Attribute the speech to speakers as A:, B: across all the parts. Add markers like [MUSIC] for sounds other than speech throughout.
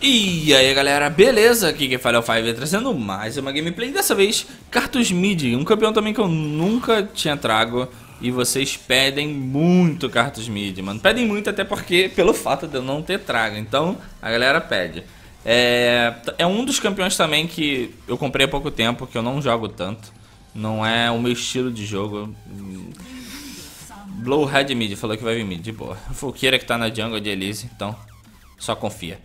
A: E aí galera, beleza? Aqui fala é o Five trazendo mais uma gameplay. Dessa vez, Cartus Mid, um campeão também que eu nunca tinha trago. E vocês pedem muito Cartus Mid, mano. Pedem muito até porque, pelo fato de eu não ter trago. Então, a galera pede é, é um dos campeões também que eu comprei há pouco tempo Que eu não jogo tanto Não é o meu estilo de jogo Blowhead Mid, falou que vai vir Mid, de boa Fulqueira que tá na jungle de Elise, então só confia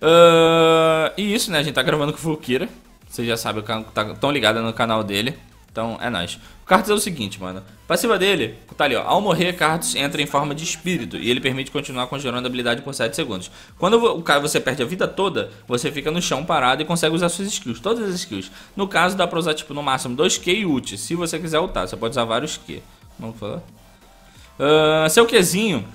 A: Uh, e isso, né? A gente tá gravando com o Fulkira. Vocês já sabem, tá tão ligado no canal dele. Então é nóis. Cartus é o seguinte, mano. Passiva dele, tá ali, ó. Ao morrer, Cartus entra em forma de espírito e ele permite continuar congelando a habilidade por 7 segundos. Quando o cara você perde a vida toda, você fica no chão parado e consegue usar suas skills, todas as skills. No caso, dá pra usar, tipo, no máximo 2Q e ult, se você quiser ultar. Você pode usar vários Q. Vamos falar? Uh, seu Qzinho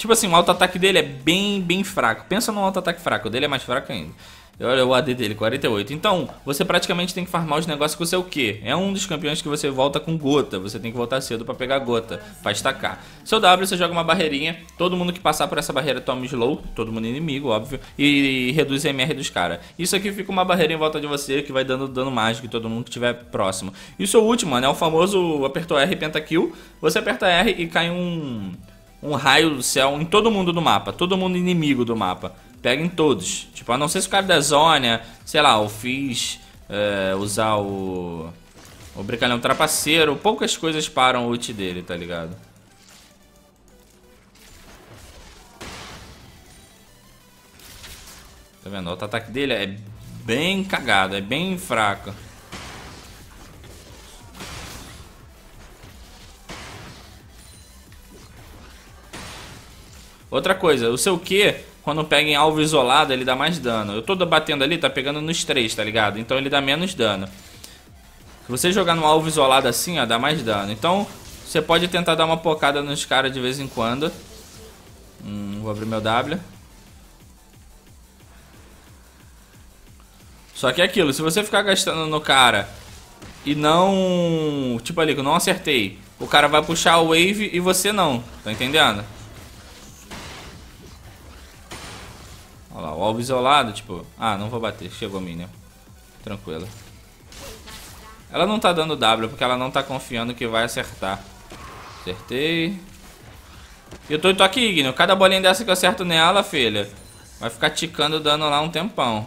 A: Tipo assim, o auto-ataque dele é bem, bem fraco. Pensa no auto-ataque fraco, o dele é mais fraco ainda. Olha o AD dele, 48. Então, você praticamente tem que farmar os negócios com seu Q. É um dos campeões que você volta com gota. Você tem que voltar cedo pra pegar gota, pra estacar. Seu W, você joga uma barreirinha. Todo mundo que passar por essa barreira toma slow. Todo mundo inimigo, óbvio. E, reduz a MR dos caras. Isso aqui fica uma barreira em volta de você que vai dando dano mágico em todo mundo que estiver próximo. E o seu último, mano, é o famoso apertou R pentakill. Você aperta R e cai um um raio do céu em todo mundo do mapa, todo mundo inimigo do mapa. Pega em todos. Tipo, a não ser se o cara da zona, sei lá, eu fiz é, usar o. O brincalhão trapaceiro, poucas coisas param o ult dele, tá ligado? Tá vendo? O ataque dele é bem cagado, é bem fraco. Outra coisa, o seu Q, quando pega em alvo isolado, ele dá mais dano. Eu tô batendo ali, tá pegando nos três, tá ligado? Então ele dá menos dano. Se você jogar no alvo isolado assim, ó, dá mais dano. Então, você pode tentar dar uma pocada nos caras de vez em quando. Hum, vou abrir meu W. Só que é aquilo, se você ficar gastando no cara e não... Tipo ali, que eu não acertei. O cara vai puxar o wave e você não, tá entendendo? Olha lá, o alvo isolado, tipo... Ah, não vou bater, chegou a minion. Tranquilo. Ela não tá dando W porque ela não tá confiando que vai acertar. Acertei. E eu tô, tô aqui, Igno. Cada bolinha dessa que eu acerto nela, filha, vai ficar ticando dano lá um tempão.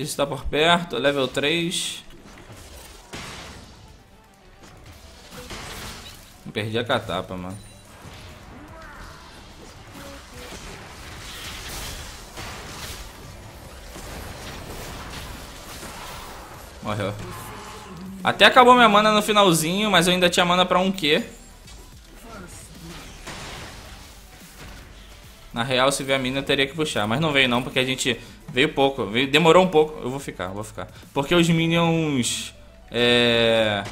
A: Ele está por perto, level 3. Perdi a catapa, mano. Morreu. Até acabou minha mana no finalzinho, mas eu ainda tinha mana pra um Q. Na real, se vier a mina, eu teria que puxar. Mas não veio não, porque a gente veio pouco. Veio, demorou um pouco. Eu vou ficar, vou ficar. Porque os minions... É...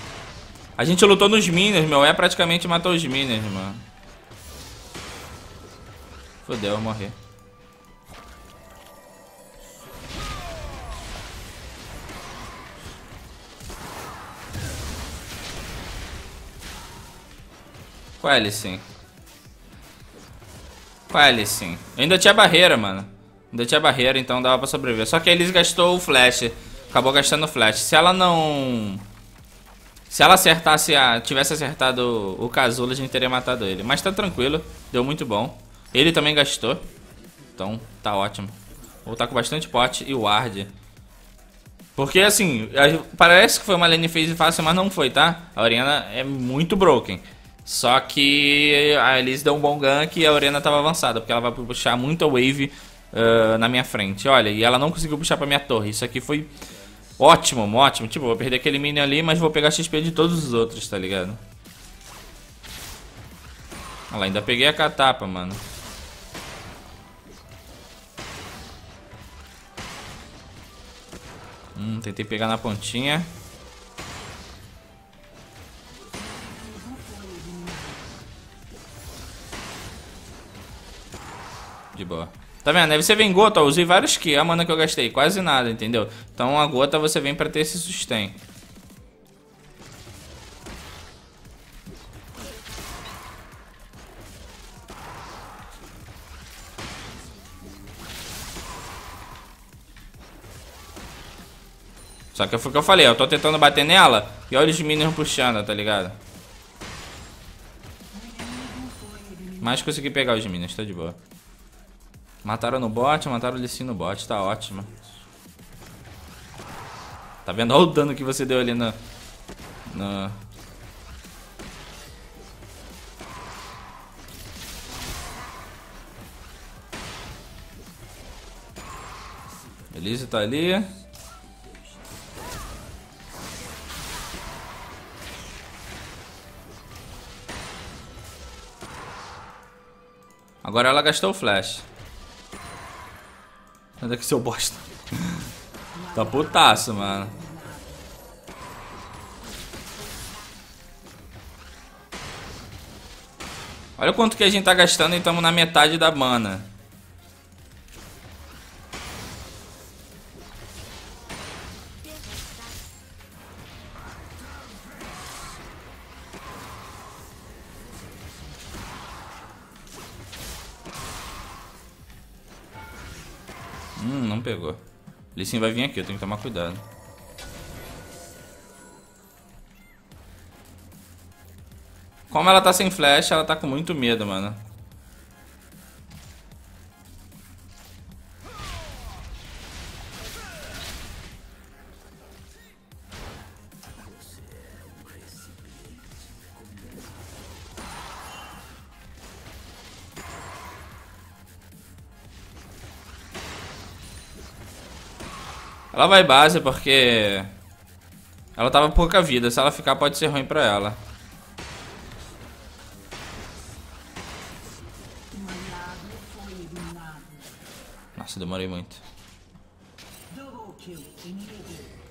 A: A gente lutou nos minions, meu. É praticamente matou os minions, mano. Fodeu, eu morri. Qual é, Alisson? Qual é? Eu ainda tinha barreira, mano. Ainda tinha barreira, então dava pra sobreviver. Só que a Elise gastou o flash. Acabou gastando o flash. Se ela não... Se ela acertasse a... Tivesse acertado o, casulo, a gente teria matado ele. Mas tá tranquilo. Deu muito bom. Ele também gastou. Então, tá ótimo. Vou estar com bastante pote e ward. Porque, assim, parece que foi uma lane phase fácil, mas não foi, tá? A Oriana é muito broken. Só que a Elise deu um bom gank e a Oriana tava avançada, porque ela vai puxar muito a wave ah, na minha frente. Olha, e ela não conseguiu puxar pra minha torre. Isso aqui foi ótimo, ótimo. Tipo, vou perder aquele minion ali, mas vou pegar XP de todos os outros, tá ligado? Olha lá, ainda peguei a catapa, mano. Hum, tentei pegar na pontinha. De boa. Tá vendo? Aí você vem gota, ó, usei vários Q, a mana que eu gastei, quase nada, entendeu? Então a gota você vem pra ter esse sustain. Só que foi o que eu falei, eu tô tentando bater nela e olha os minions puxando, tá ligado? Mas consegui pegar os minions, tá de boa. Mataram no bot, mataram o Lissin no bot, tá ótimo. Tá vendo? Olha o dano que você deu ali no... no... Elise tá ali. Agora ela gastou o flash. Onde é que seu bosta? tá putaço, mano. Olha quanto que a gente tá gastando e estamos na metade da mana. Hum, não pegou. Lissin vai vir aqui, eu tenho que tomar cuidado. Como ela tá sem flash, ela tá com muito medo, mano. Ela vai base porque... Ela tava pouca vida. Se ela ficar, pode ser ruim pra ela. Nossa, demorei muito.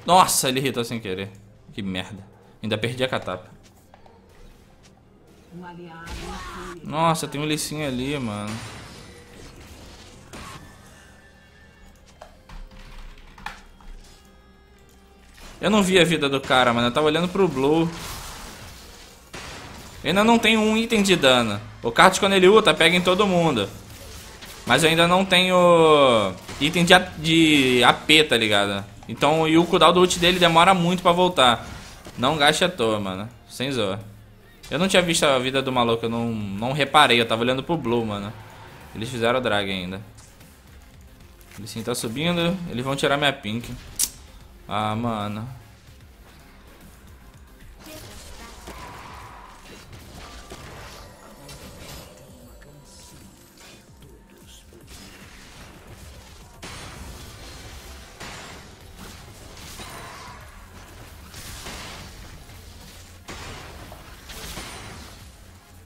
A: Nossa, ele irritou sem querer. Que merda. Ainda perdi a catapa. Nossa, tem um licinho ali, mano. Eu não vi a vida do cara, mano. Eu tava olhando pro Blue. Eu ainda não tenho um item de dano. O Kart, quando ele ulta, pega em todo mundo. Mas eu ainda não tenho item de, de AP, tá ligado? Então, e o cooldown do ult dele demora muito pra voltar. Não gaste à toa, mano. Sem zoa. Eu não tinha visto a vida do maluco, eu não, não reparei. Eu tava olhando pro Blue, mano. Eles fizeram drag ainda. Ele sim tá subindo. Eles vão tirar minha pink. Ah, mano.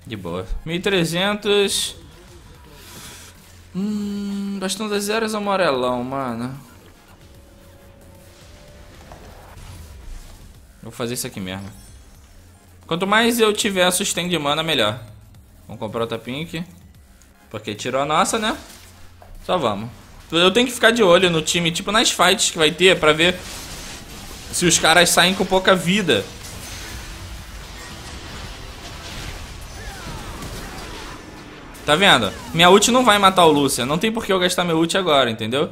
A: De boa. 1300. Hum, bastante zeros amarelão, mano. Vou fazer isso aqui mesmo. Quanto mais eu tiver sustain de mana, melhor. Vamos comprar outra pink. Porque tirou a nossa, né? Só vamos. Eu tenho que ficar de olho no time, tipo nas fights que vai ter, pra ver se os caras saem com pouca vida. Tá vendo? Minha ult não vai matar o Lúcia. Não tem por que eu gastar meu ult agora, entendeu?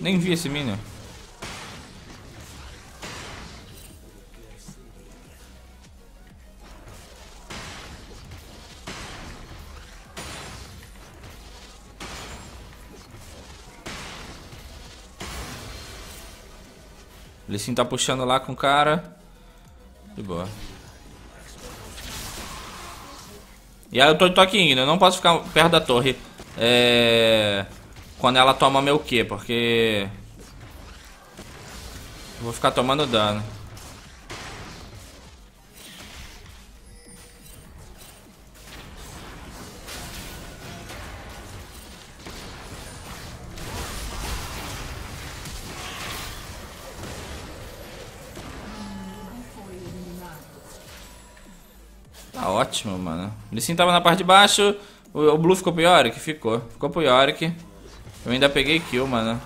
A: Nem vi esse minion. Lissin tá puxando lá com o cara. De boa. E aí eu tô, aqui indo, eu não posso ficar perto da torre. É... Quando ela toma meu Q, porque... vou ficar tomando dano. Ótimo, mano. O Lissin tava na parte de baixo. O, o Blue ficou pro Yorick? Ficou. Ficou pro Yorick. Eu ainda peguei kill, mano.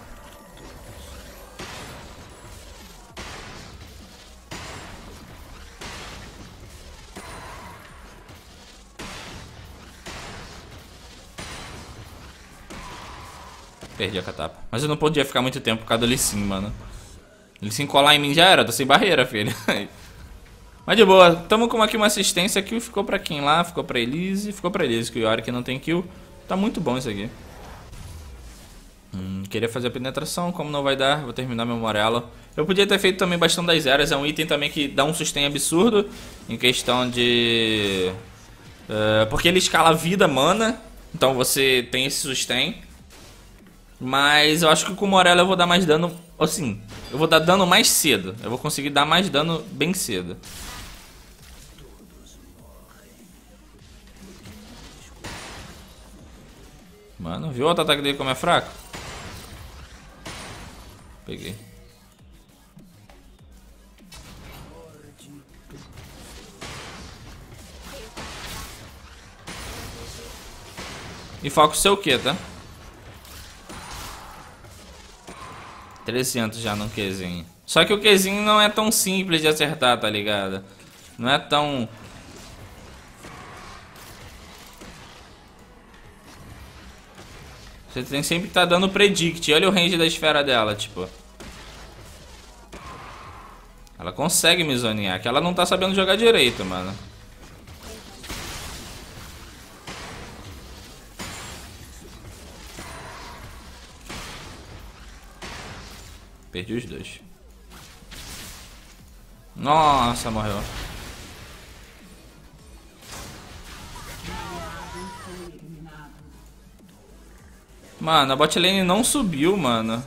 A: Perdi a catapa. Mas eu não podia ficar muito tempo por causa do Lissin, mano. Lissin colar em mim já era, tô sem barreira, filho. [LAUGHS] Mas de boa, tamo com aqui uma assistência. Kill ficou pra quem lá? Ficou pra Elise. Ficou pra Elise, que o Yorick não tem kill. Tá muito bom isso aqui. Hum, queria fazer a penetração, como não vai dar, vou terminar meu Morello. Eu podia ter feito também Bastão das Eras, é um item também que dá um sustain absurdo. Em questão de... Uh, porque ele escala vida, mana. Então você tem esse sustain. Mas eu acho que com o Morello eu vou dar mais dano. Assim, eu vou dar dano mais cedo. Eu vou conseguir dar mais dano bem cedo. Mano, viu o auto-ataque dele como é fraco? Peguei. E foca o o que, tá? 300 já no Qzinho. Só que o Qzinho não é tão simples de acertar, tá ligado? Não é tão... Você tem sempre que tá dando predict. Olha o range da esfera dela, tipo. Ela consegue me zonear, que ela não tá sabendo jogar direito, mano. Perdi os dois. Nossa, morreu. Mano, a bot lane não subiu, mano.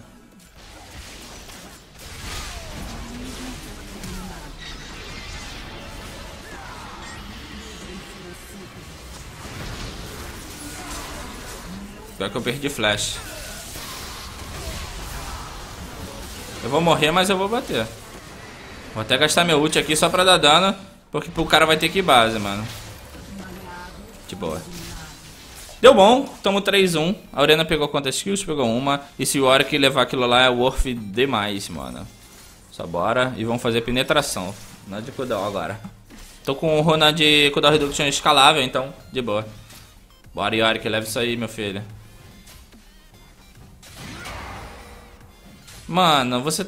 A: Pior que eu perdi flash. Eu vou morrer, mas eu vou bater. Vou até gastar meu ult aqui só pra dar dano. Porque o cara vai ter que ir base, mano. De boa. Deu bom, tamo 3-1. A Oriana pegou quantas kills? Pegou uma. E se o Oric levar aquilo lá é worth demais, mano. Só bora. E vamos fazer penetração. Nada de cooldown agora. Tô com o runa de cooldown reduction escalável, então de boa. Bora, Yorick, leva isso aí, meu filho. Mano, você...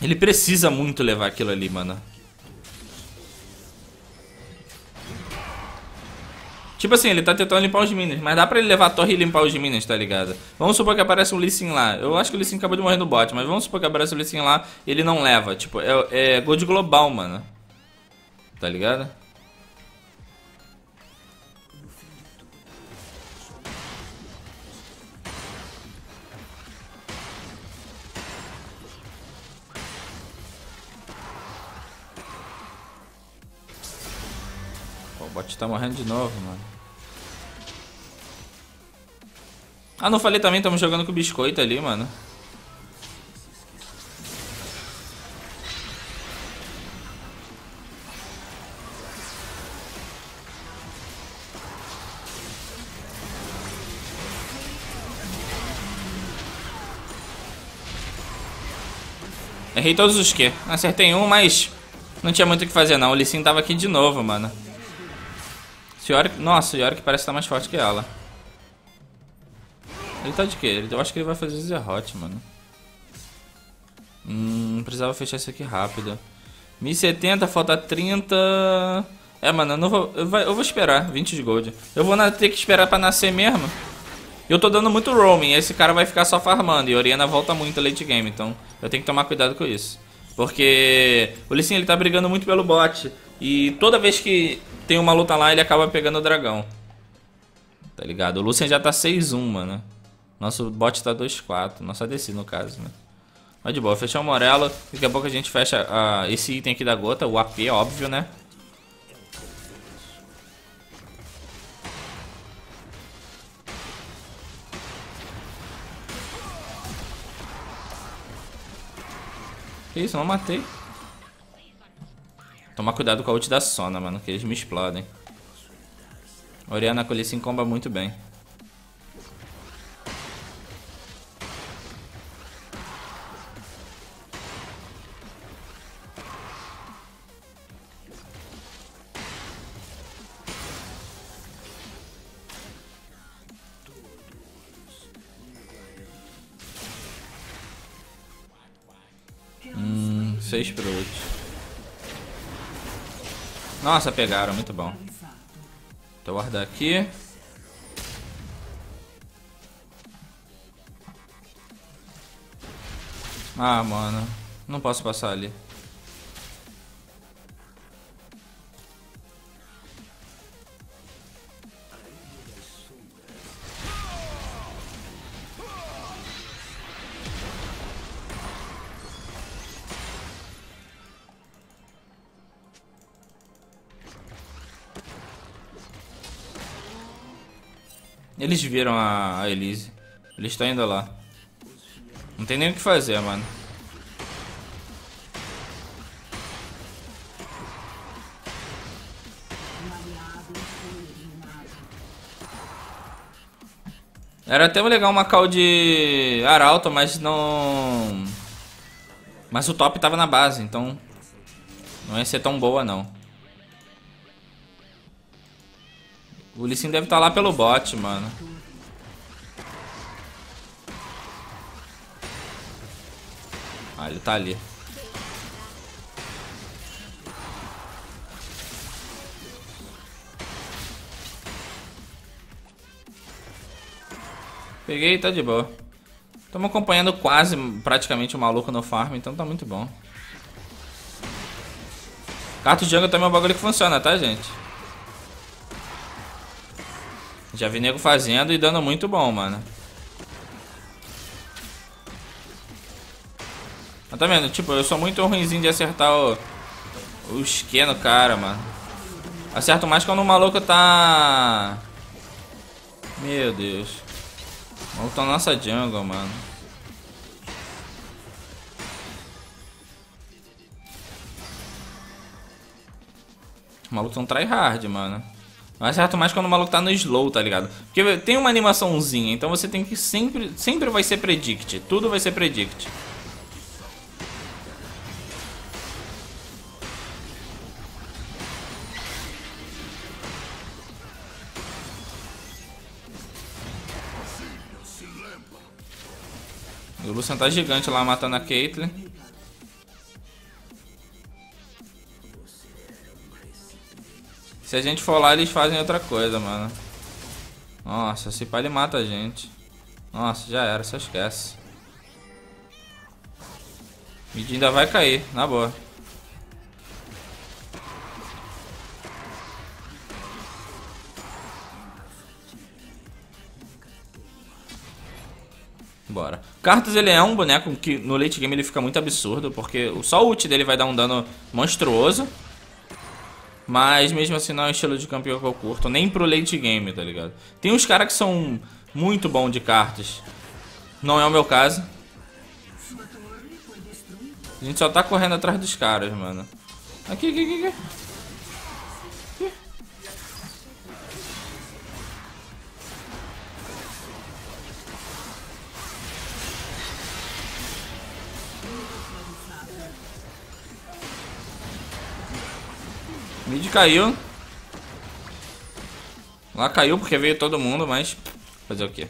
A: Ele precisa muito levar aquilo ali, mano. Tipo assim, ele tá tentando limpar os minions, mas dá pra ele levar a torre e limpar os minions, tá ligado? Vamos supor que aparece um Lee Sin lá. Eu acho que o Lee Sin acabou de morrer no bot, mas vamos supor que aparece um Lee Sin lá ele não leva. Tipo, é, é gold global, mano. Tá ligado? O bot tá morrendo de novo, mano. Ah, não falei também, estamos jogando com o biscoito ali, mano. Errei todos os que. Acertei um, mas não tinha muito o que fazer não. O Lissin tava aqui de novo, mano. Yorick... Nossa, o Yorick parece estar mais forte que ela. Ele tá de quê? Eu acho que ele vai fazer Zerhot, mano. Hum, precisava fechar isso aqui rápido. 1070, falta 30... É, mano, eu, não vou, eu, vai, eu vou esperar 20 de gold. Eu vou na, ter que esperar pra nascer mesmo. Eu tô dando muito roaming, esse cara vai ficar só farmando. E Oriana volta muito late game, então eu tenho que tomar cuidado com isso. Porque o Lissin ele tá brigando muito pelo bot. E toda vez que tem uma luta lá, ele acaba pegando o dragão. Tá ligado? O Lucian já tá 6-1, mano. Nosso bot tá 2-4. Nossa ADC, no caso, né? Mas de boa, fechar o Morello. Daqui a pouco a gente fecha uh, esse item aqui da gota, o AP, óbvio, né? Que isso, não matei. Tomar cuidado com a ult da Sona, mano, que eles me explodem. Oriana com Lee comba muito bem. Seis ult. Nossa, pegaram, muito bom. Vou guardar aqui. Ah, mano. Não posso passar ali. Eles viram a, a Elise. Eles estão indo lá. Não tem nem o que fazer, mano. Era até legal uma call de Arauto, mas não... Mas o top tava na base, então... Não ia ser tão boa, não. O Lissin deve estar tá lá pelo bot, mano. Ah, ele tá ali. Peguei, tá de boa. Estamos acompanhando quase, praticamente o maluco no farm, então tá muito bom. Carto jungle também é um bagulho que funciona, tá, gente? Já vi nego fazendo e dando muito bom, mano. Mas tá vendo? Tipo, eu sou muito ruimzinho de acertar o, o esquê no cara, mano. Acerto mais quando o maluco tá... Meu Deus. O maluco tá na nossa jungle, mano. O maluco tá um tryhard, mano. Eu acerto mais quando o maluco tá no slow, tá ligado? Porque tem uma animaçãozinha, então você tem que sempre... Sempre vai ser predict. Tudo vai ser predict. O Lucian tá gigante lá matando a Caitlyn. Se a gente for lá, eles fazem outra coisa, mano. Nossa, se pá, ele mata a gente. Nossa, já era, só esquece. Mid ainda vai cair, na boa. Bora. Cartas ele é um boneco que no late game ele fica muito absurdo, porque só o ult dele vai dar um dano monstruoso. Mas mesmo assim não é o estilo de campeão que eu curto, nem pro late game, tá ligado? Tem uns caras que são muito bons de cartas. Não é o meu caso. A gente só tá correndo atrás dos caras, mano. Aqui, aqui, aqui, aqui. Caiu. Lá caiu porque veio todo mundo, mas... Fazer o quê?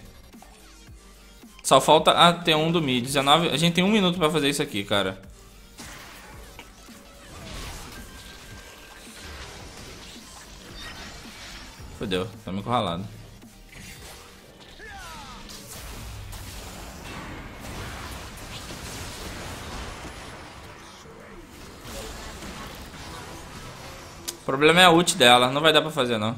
A: Só falta a T1 do mid. 19... A gente tem um minuto pra fazer isso aqui, cara. Fodeu, tá me encurralado. Problema é a ult dela, não vai dar pra fazer não.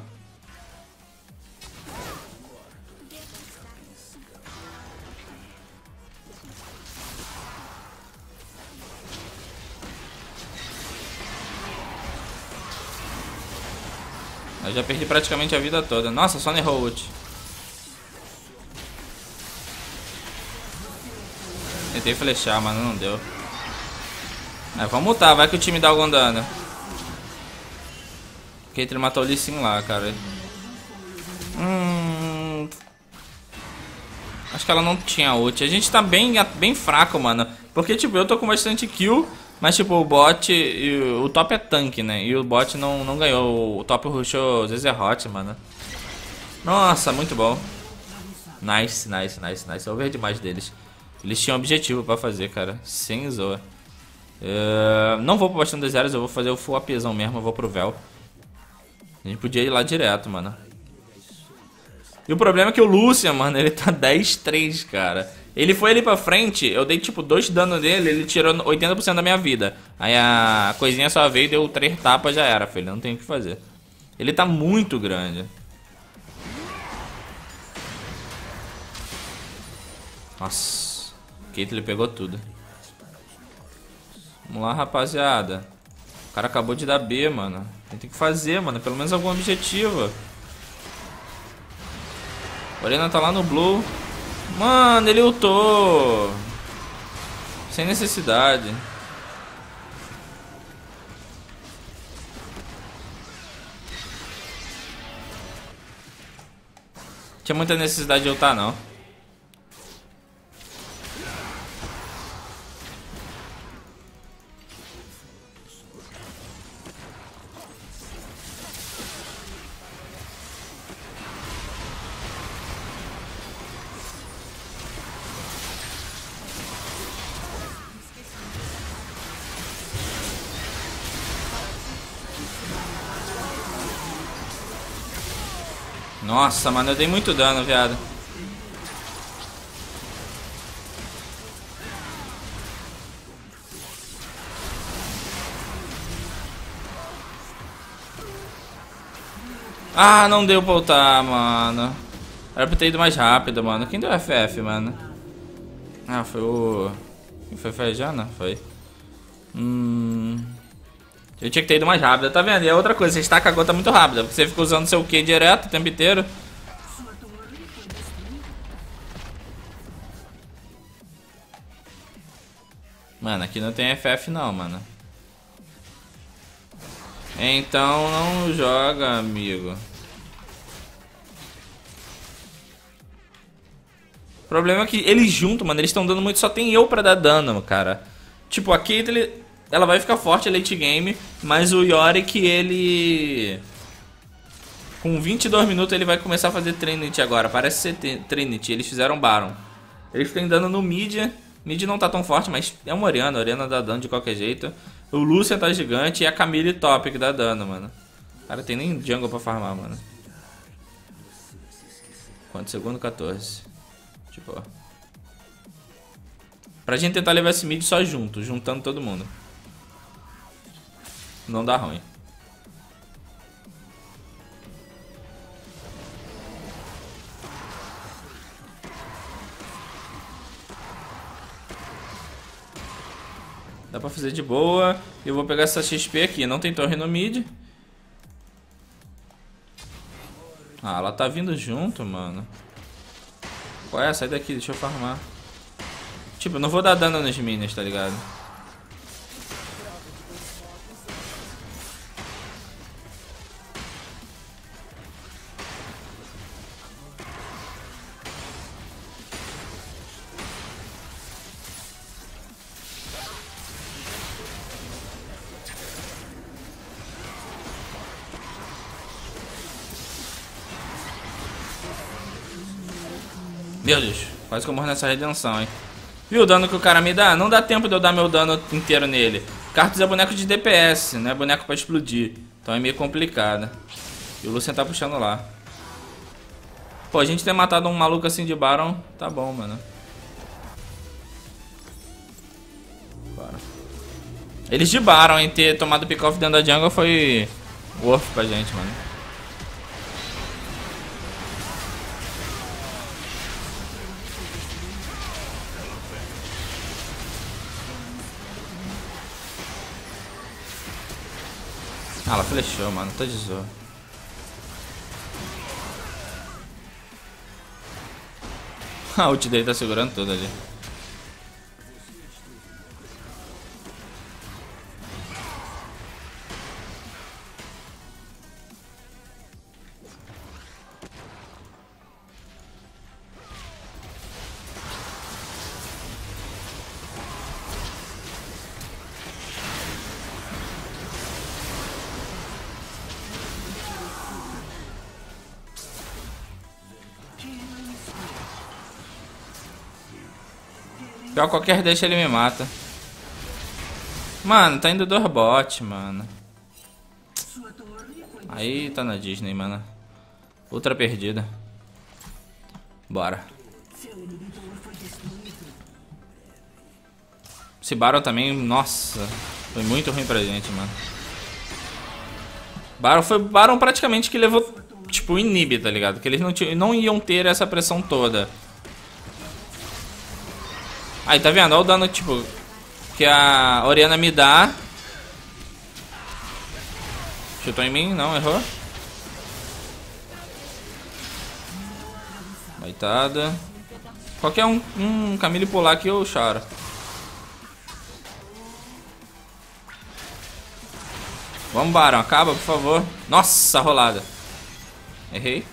A: Eu já perdi praticamente a vida toda. Nossa, só errou ult. Tentei flechar, mas não deu. É, vamos mutar, vai que o time dá algum dano. Caitlyn matou o Lee Sin lá, cara. Hum... Acho que ela não tinha ult. A gente tá bem, bem fraco, mano. Porque, tipo, eu tô com bastante kill, mas, tipo, o bot... o top é tanque, né? E o bot não, não ganhou. O top rushou Zezerot, mano. Nossa, muito bom. Nice, nice, nice, nice. Eu vejo demais deles. Eles tinham objetivo pra fazer, cara. Sem zoa. Uh, não vou pro bastante das eu vou fazer o full APzão mesmo, eu vou pro véu. A gente podia ir lá direto, mano. E o problema é que o Lucian, mano, ele tá 10-3, cara. Ele foi ali pra frente, eu dei tipo dois danos nele, ele tirou 80% da minha vida. Aí a coisinha só veio, deu três tapas já era, filho. Não tem o que fazer. Ele tá muito grande. Nossa. Caitlyn pegou tudo. Vamos lá, rapaziada. O cara acabou de dar B, mano. Tem que fazer, mano. Pelo menos algum objetivo. O Arena tá lá no Blue. Mano, ele ultou. Sem necessidade. Tinha muita necessidade de ultar, não. Nossa, mano, eu dei muito dano, viado. Ah, não deu pra ultar, mano. Era pra ter ido mais rápido, mano. Quem deu FF, mano? Ah, foi o... Foi Fejana? Foi. Hum... Eu tinha que ter ido mais rápido, tá vendo? E é outra coisa, você estaca a gota muito rápida, porque você fica usando seu Q direto o tempo inteiro. Mano, aqui não tem FF não, mano. Então não joga, amigo. O problema é que eles juntos, mano, eles estão dando muito, só tem eu pra dar dano, cara. Tipo, a Caitlyn ela vai ficar forte late game, mas o Yorick, ele... Com 22 minutos ele vai começar a fazer Trinity agora, parece ser Trinity, eles fizeram Baron. Eles têm dano no mid, mid não tá tão forte, mas é uma Oriana, a Oriana dá dano de qualquer jeito. O Lucian tá gigante e a Camille top que dá dano, mano. Cara, tem nem jungle pra farmar, mano. Quanto segundo? 14. Tipo. Pra gente tentar levar esse mid só junto, juntando todo mundo não dá ruim. Dá pra fazer de boa. Eu vou pegar essa XP aqui. Não tem torre no mid. Ah, ela tá vindo junto, mano. Qual é? Sai daqui, deixa eu farmar. Tipo, eu não vou dar dano nas minions, tá ligado? Deus, quase que eu morro nessa redenção, hein. Viu o dano que o cara me dá? Não dá tempo de eu dar meu dano inteiro nele. Cartus é boneco de DPS, não é boneco pra explodir. Então é meio complicado. E o Lucian tá puxando lá. Pô, a gente ter matado um maluco assim de Baron, tá bom, mano. Bora. Eles de Baron, em ter tomado pick-off dentro da jungle foi worth pra gente, mano. Ah, ela flechou, mano. Tô de zoa. [LAUGHS] A ult dele tá segurando tudo ali. Qualquer deixa ele me mata. Mano, tá indo dois bots, mano. Aí tá na Disney, mano. Outra perdida. Bora. Esse Baron também, nossa, foi muito ruim pra gente, mano. Baron foi Baron praticamente que levou, tipo, inibe, tá ligado? Que eles não, não iam ter essa pressão toda. Aí, tá vendo? Olha o dano, tipo, que a Oriana me dá. Chutou em mim? Não, errou. Coitada. Qualquer um, um Camille pular aqui eu choro. Vamos, Barão. Acaba, por favor. Nossa, rolada. Errei.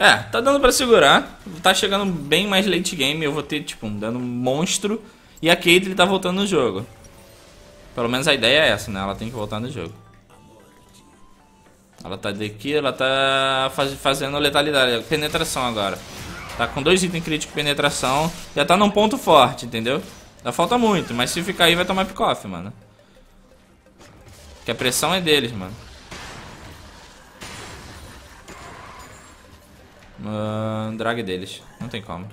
A: É, tá dando pra segurar. Tá chegando bem mais late game. Eu vou ter, tipo, um dano monstro. E a Caitlyn tá voltando no jogo. Pelo menos a ideia é essa, né? Ela tem que voltar no jogo. Ela tá daqui, ela tá faz, fazendo letalidade, penetração agora. Tá com dois itens críticos penetração. Já tá num ponto forte, entendeu? Ainda falta muito, mas se ficar aí vai tomar pick-off, mano. Que a pressão é deles, mano. Uh, drag deles. Não tem como.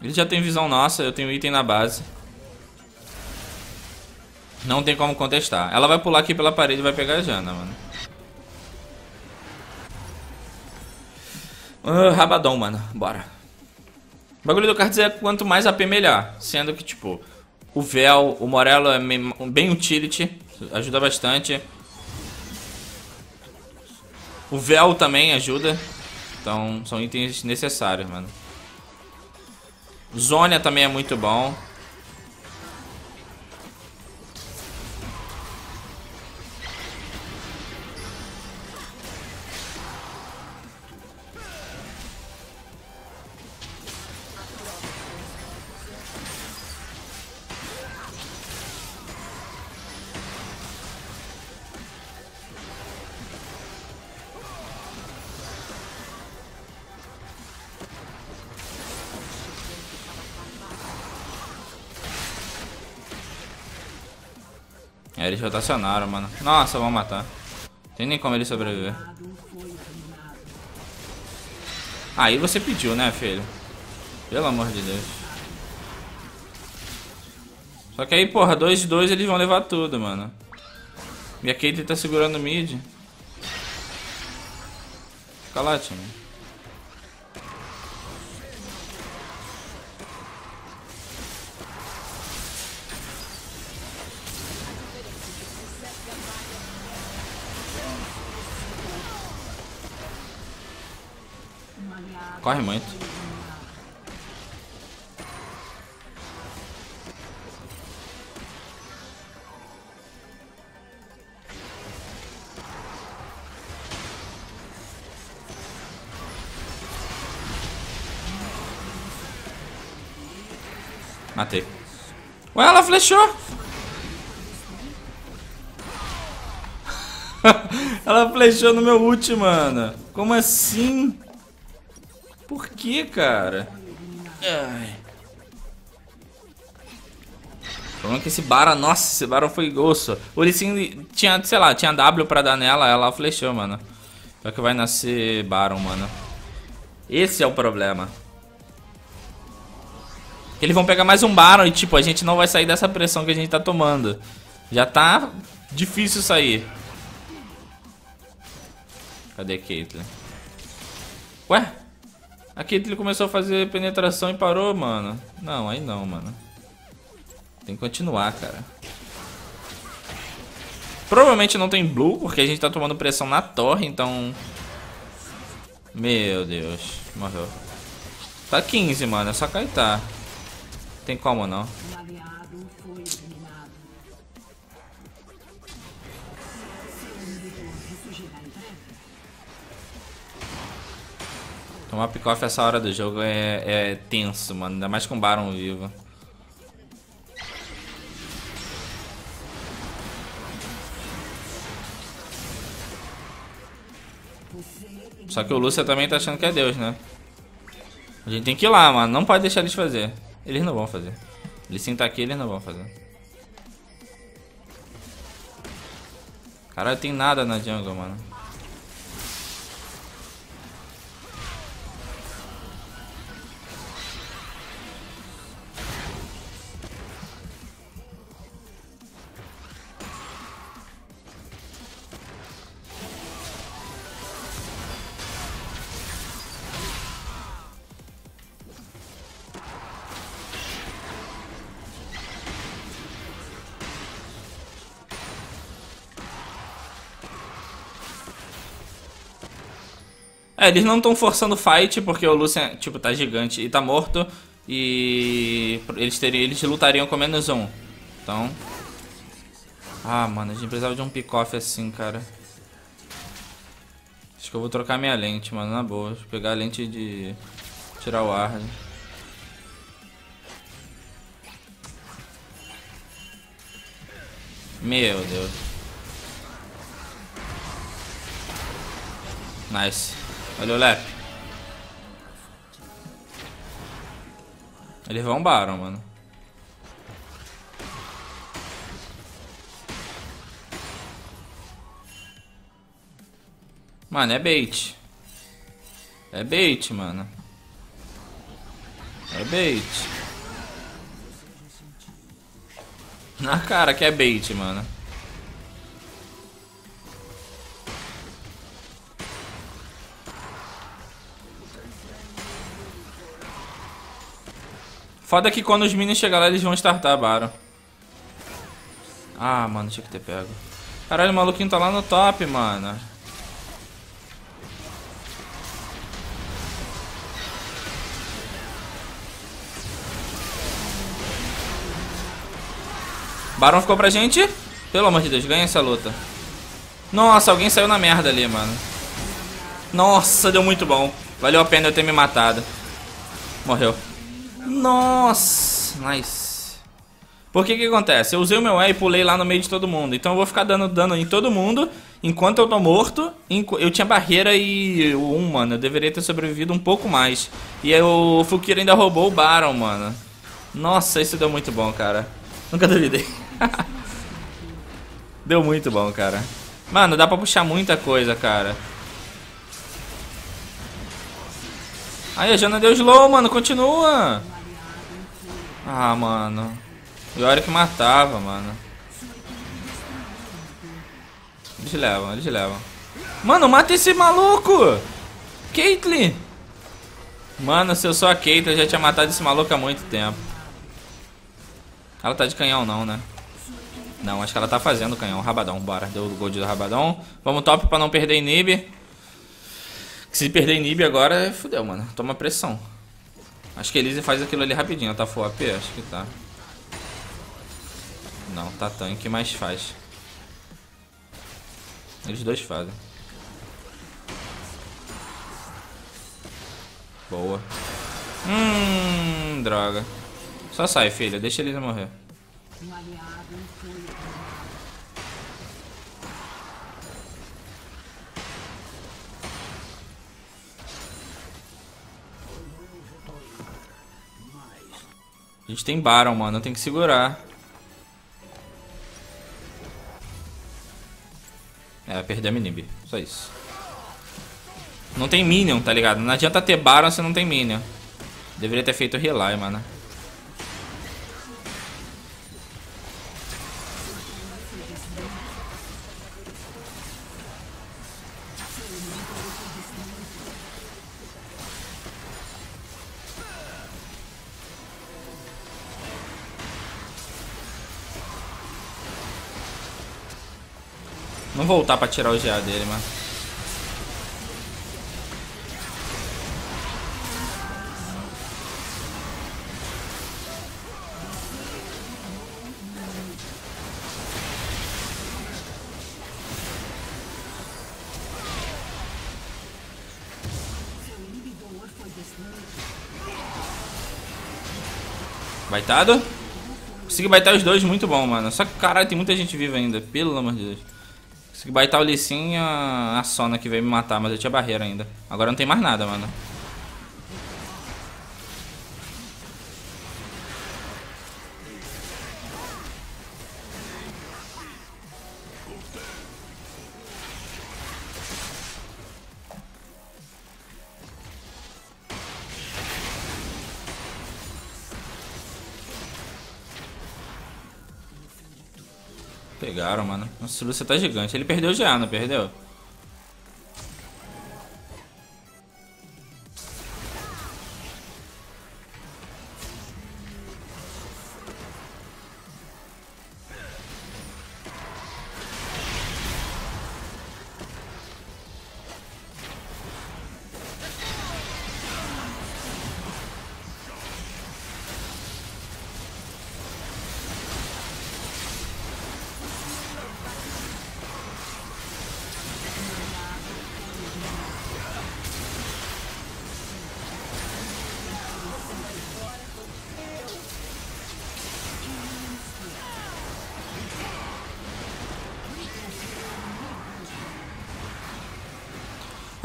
A: Ele já tem visão nossa, eu tenho item na base. Não tem como contestar. Ela vai pular aqui pela parede e vai pegar a Jana, mano. Uh, rabadão, mano. Bora. Bagulho do cards é quanto mais AP melhor. Sendo que, tipo, o Véu, o Morello é bem utility, ajuda bastante. O Véu também ajuda. Então, são itens necessários, mano. Zônia também é muito bom. Rotacionaram, mano. Nossa, vão matar. Tem nem como ele sobreviver. Aí você pediu, né, filho? Pelo amor de Deus. Só que aí, porra, 2 de 2 eles vão levar tudo, mano. E a Kate tá segurando o mid. Fica lá, time. Corre muito. Matei. Ué, ela flechou. [LAUGHS] ela flechou no meu ult, mano. Como assim? Que, cara? Ai. O problema é que esse Bara, nossa, esse Bara foi osso. O Lee tinha, sei lá, tinha W pra dar nela, ela flechou, mano. Só que vai nascer Baron, mano. Esse é o problema. Eles vão pegar mais um Baron e, tipo, a gente não vai sair dessa pressão que a gente tá tomando. Já tá difícil sair. Cadê Caitlyn? Ué? Aqui ele começou a fazer penetração e parou, mano. Não, aí não, mano. Tem que continuar, cara. Provavelmente não tem blue, porque a gente tá tomando pressão na torre, então... Meu Deus, morreu. Tá 15, mano, é só kaitar. Tem como não. Tomar pick-off essa hora do jogo é, é tenso, mano. Ainda mais com Baron vivo. Só que o Lúcia também tá achando que é Deus, né? A gente tem que ir lá, mano. Não pode deixar eles fazer. Eles não vão fazer. Eles sim tá aqui, eles não vão fazer. Caralho, tem nada na jungle, mano. É, eles não estão forçando fight porque o Lucian, tipo, tá gigante e tá morto. E eles, teriam, eles lutariam com menos um. Então... Ah, mano, a gente precisava de um pick-off assim, cara. Acho que eu vou trocar minha lente, mano, na boa. Vou pegar a lente de tirar o ar. Meu Deus. Nice. Olha o Lep. Eles vão Baron, mano. Mano, é bait. É bait, mano. É bait. Na cara que é bait, mano. Foda que quando os minions chegar lá, eles vão startar Baron. Ah, mano, tinha que ter pego. Caralho, o maluquinho tá lá no top, mano. Baron ficou pra gente. Pelo amor de Deus, ganha essa luta. Nossa, alguém saiu na merda ali, mano. Nossa, deu muito bom. Valeu a pena eu ter me matado. Morreu. Nossa, nice. Por que que acontece? Eu usei o meu E e pulei lá no meio de todo mundo. Então eu vou ficar dando dano em todo mundo enquanto eu tô morto. Eu tinha barreira e um, mano. Eu deveria ter sobrevivido um pouco mais. E aí, o Fukiro ainda roubou o Baron, mano. Nossa, isso deu muito bom, cara. Nunca duvidei. [LAUGHS] deu muito bom, cara. Mano, dá pra puxar muita coisa, cara. Aí, a Jana deu slow, mano. Continua. Ah, mano. E olha que matava, mano. Eles levam, eles levam. Mano, mata esse maluco! Caitlyn! Mano, se eu sou a Caitlyn, eu já tinha matado esse maluco há muito tempo. Ela tá de canhão não, né? Não, acho que ela tá fazendo canhão. Rabadão, bora. Deu o gold do Rabadão. Vamos top pra não perder inib. Se perder inib agora, fudeu, mano. Toma pressão. Acho que Elise faz aquilo ali rapidinho. Tá full AP? Acho que tá. Não, tá tanque, mas faz. Eles dois fazem. Boa. Hum, droga. Só sai, filha. Deixa eles morrer. A gente tem Baron, mano. Tem que segurar. É, perder a Minib. Só isso. Não tem Minion, tá ligado? Não adianta ter Baron se não tem Minion. Deveria ter feito Relay, mano. voltar pra tirar o GA dele, mano. Baitado? Consegui baitar os dois, muito bom, mano. Só que, caralho, tem muita gente viva ainda. Pelo amor de Deus. Consegui baitar o Lee Sin e a, a Sona que veio me matar, mas eu tinha barreira ainda. Agora não tem mais nada, mano. Pegaram, mano. Nossa, o Lúcio tá gigante. Ele perdeu já, não perdeu?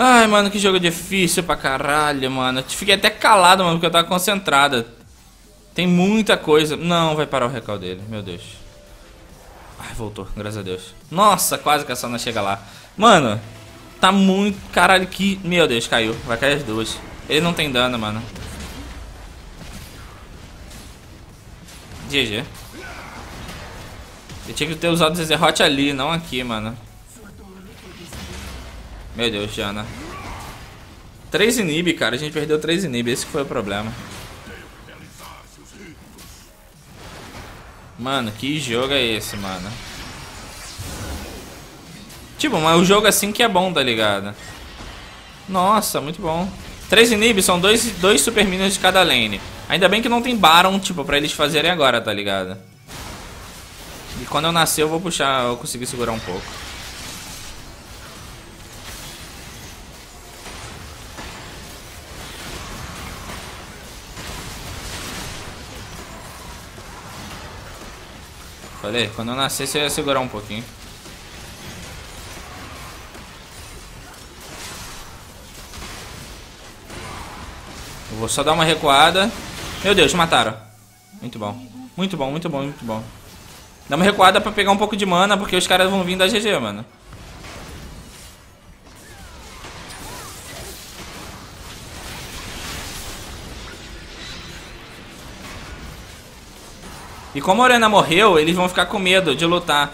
A: Ai, mano, que jogo difícil pra caralho, mano. Fiquei até calado, mano, porque eu tava concentrada. Tem muita coisa. Não, vai parar o recal dele, meu Deus. Ai, voltou, graças a Deus. Nossa, quase que a Sana chega lá. Mano, tá muito... Caralho, que... Meu Deus, caiu. Vai cair as duas. Ele não tem dano, mano. GG. Eu tinha que ter usado o Zezerot ali, não aqui, mano. Meu Deus, Jana. 3 inib, cara. A gente perdeu 3 inib. Esse foi o problema. Mano, que jogo é esse, mano? Tipo, mas o jogo assim que é bom, tá ligado? Nossa, muito bom. 3 inib são dois, dois super minions de cada lane. Ainda bem que não tem Baron, tipo, pra eles fazerem agora, tá ligado? E quando eu nascer eu vou puxar, eu conseguir segurar um pouco. Falei, quando eu nascer você ia segurar um pouquinho. Eu vou só dar uma recuada. Meu Deus, mataram. Muito bom. Muito bom, muito bom, muito bom. Dá uma recuada pra pegar um pouco de mana, porque os caras vão vir da GG, mano. E como a Orena morreu, eles vão ficar com medo de lutar.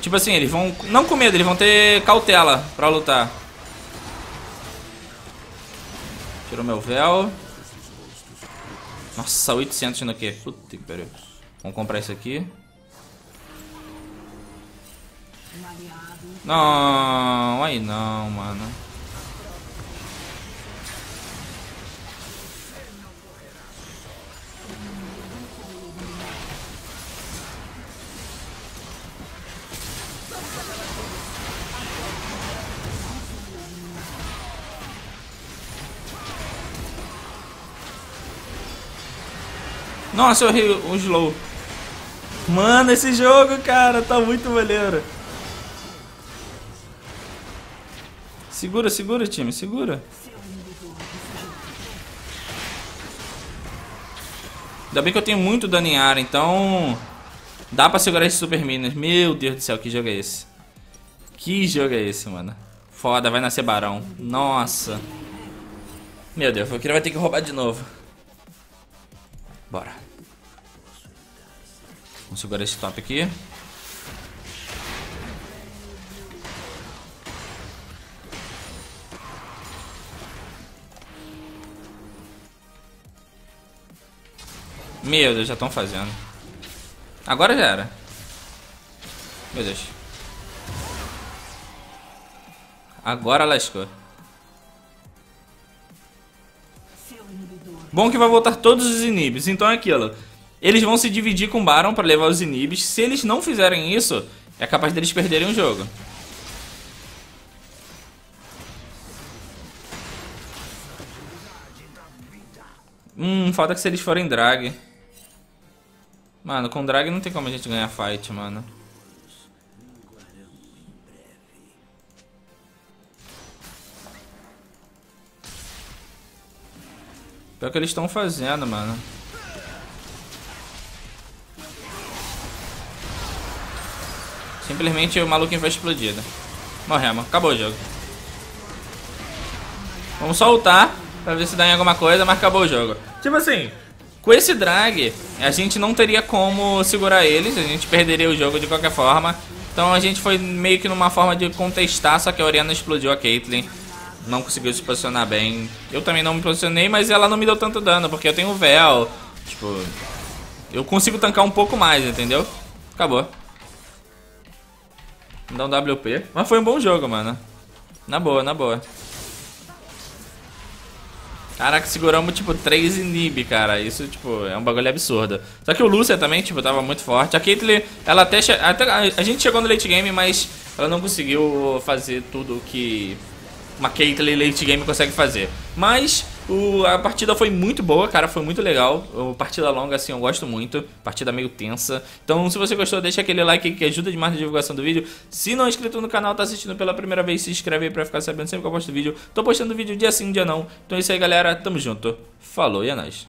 A: Tipo assim, eles vão... Não com medo, eles vão ter cautela pra lutar. Tirou meu véu. Nossa, 800 no quê? Puta que pariu. Vamos comprar isso aqui. Não, aí não, mano. Nossa, eu errei o slow. Mano, esse jogo, cara, tá muito maneiro. Segura, segura, time, segura. Ainda bem que eu tenho muito dano em área, então... Dá pra segurar esses super minions. Meu Deus do céu, que jogo é esse? Que jogo é esse, mano? Foda, vai nascer barão. Nossa. Meu Deus, o Kira vai ter que roubar de novo. Bora. Vamos segurar esse top aqui. Meu Deus, já estão fazendo. Agora já era. Meu Deus. Agora lascou. Bom que vai voltar todos os inibes. Então é aquilo. Eles vão se dividir com o Baron para levar os inibes. Se eles não fizerem isso, é capaz deles perderem o jogo. Hum, falta que se eles forem drag. Mano, com drag não tem como a gente ganhar fight, mano. Pior que eles estão fazendo, mano. Simplesmente o maluquinho foi explodido. Morremos. Acabou o jogo. Vamos soltar pra ver se dá em alguma coisa, mas acabou o jogo. Tipo assim, com esse drag, a gente não teria como segurar eles, a gente perderia o jogo de qualquer forma. Então a gente foi meio que numa forma de contestar, só que a Oriana explodiu a Caitlyn. Não conseguiu se posicionar bem. Eu também não me posicionei, mas ela não me deu tanto dano, porque eu tenho o véu. Tipo, eu consigo tancar um pouco mais, entendeu? Acabou. Dá um WP. Mas foi um bom jogo, mano. Na boa, na boa. Caraca, seguramos, tipo, 3 inib, cara. Isso, tipo, é um bagulho absurdo. Só que o Lúcia também, tipo, tava muito forte. A Caitlyn, ela até, até... A gente chegou no late game, mas ela não conseguiu fazer tudo que uma Caitlyn late game consegue fazer. Mas o, a partida foi muito boa, cara, foi muito legal. O, partida longa, assim, eu gosto muito. Partida meio tensa. Então, se você gostou, deixa aquele like que ajuda demais na divulgação do vídeo. Se não é inscrito no canal, tá assistindo pela primeira vez, se inscreve aí pra ficar sabendo sempre que eu posto vídeo. Tô postando vídeo dia sim, dia não. Então é isso aí, galera. Tamo junto. Falou e é nóis.